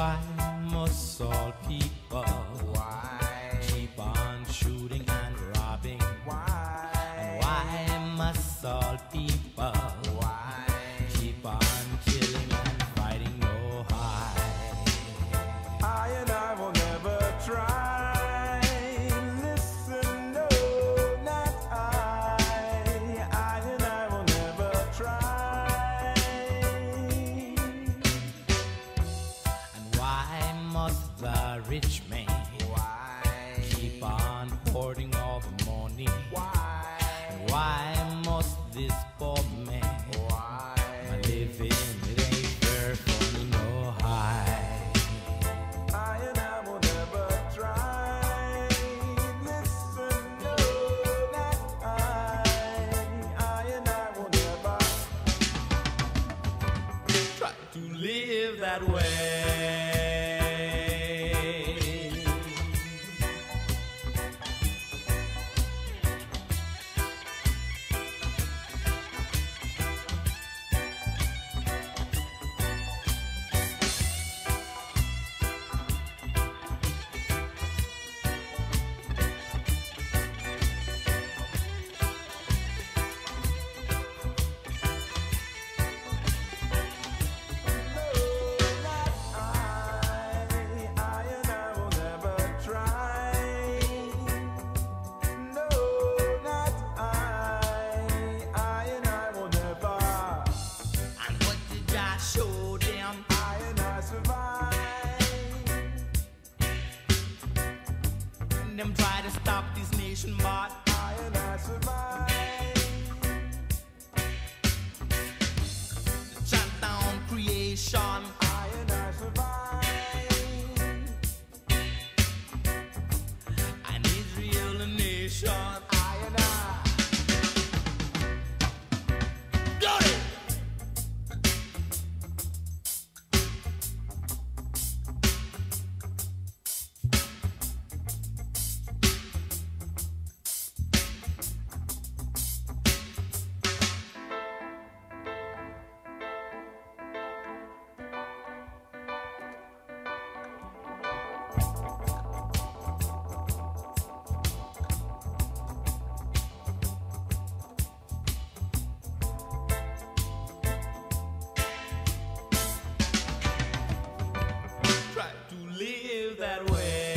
why must all people I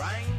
Frank